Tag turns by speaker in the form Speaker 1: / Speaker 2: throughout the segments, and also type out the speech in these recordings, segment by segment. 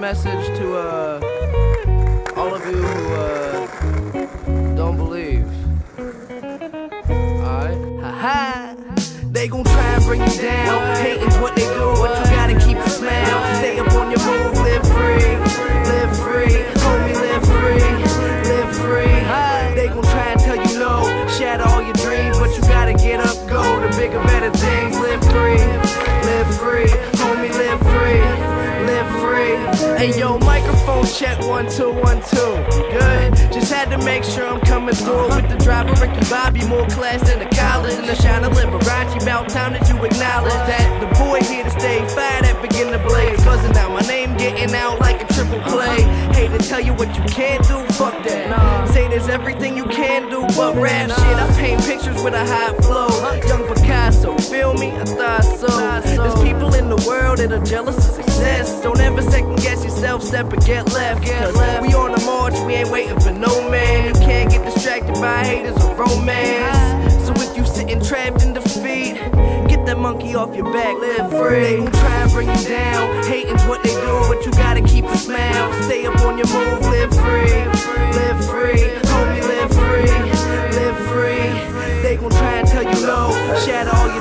Speaker 1: message to uh, all of you who uh, don't believe. Alright? Haha! They gon' try and bring you down. Check one two one two. Good. Just had to make sure I'm coming through with the driver Ricky Bobby, more class than the college and the shine of Liberace. About time that you acknowledge that the boy here to stay. Fire that begin to blaze, buzzing out. My name getting out like a triple play. Hate to tell you what you can't do, fuck that. Say there's everything you can do, but rap shit. I paint pictures with a high flow. Young Picasso, feel me? I thought so. There's people in the world that are jealous. Don't ever second guess yourself, step and get left. Cause we on the march, we ain't waiting for no man. You can't get distracted by haters or romance. So if you sitting trapped in defeat, get that monkey off your back, live free. They gon' try and bring you down. Hating's what they do, but you gotta keep a smile. Stay up on your move, live free. Live free, homie, live free. Live free. They gon' try and tell you no. Shatter all your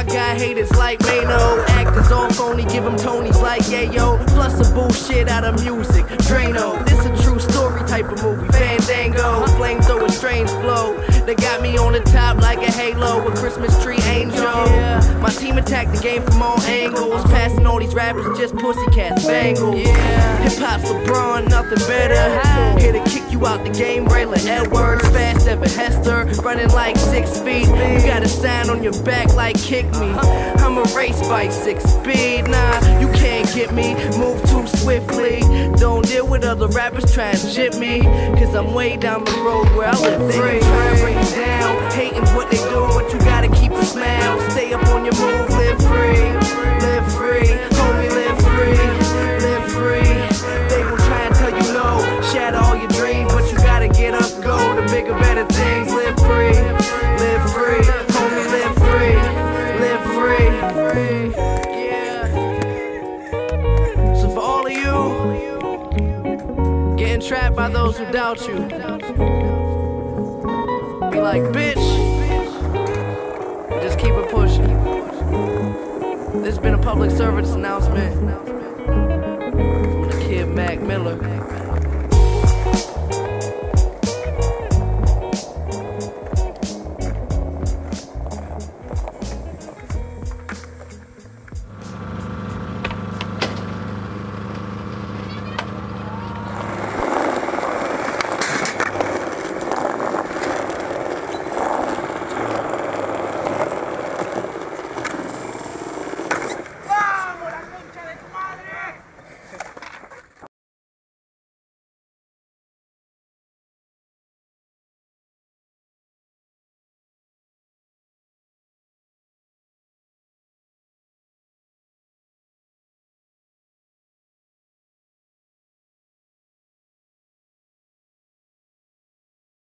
Speaker 1: I got haters like Wayno. Actors all phony, give them Tonys like Yayo. Plus the bullshit out of music. Drano, this a true story type of movie. Fandango, flamethrower, strange flow. They got me on the top like a halo, a Christmas tree angel. My team attacked the game from all angles. Passing all these rappers just pussycats, bangles. Hip hop's LeBron, nothing better. To kick you out the game, Braylon Edwards. Fast Devin Hester, running like six feet. You got a sign on your back like kick me. I'm a race bike, six speed. Nah, you can't get me. Move too swiftly. Don't deal with other rappers trying to jip me. Cause I'm way down the road where I live free. Bring down. Trapped by those who doubt you, be like, bitch. Just keep it pushing. This has been a public service announcement from the kid Mac Miller.